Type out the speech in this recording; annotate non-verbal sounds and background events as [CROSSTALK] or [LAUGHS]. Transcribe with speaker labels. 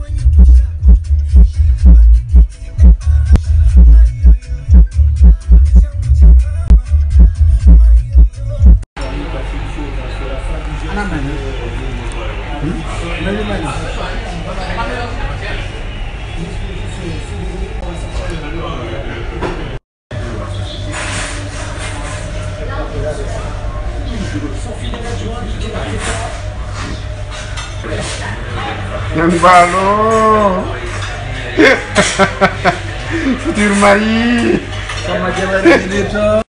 Speaker 1: when Yang balon. [LAUGHS] Futur mari.
Speaker 2: Sama jalan ini tuh.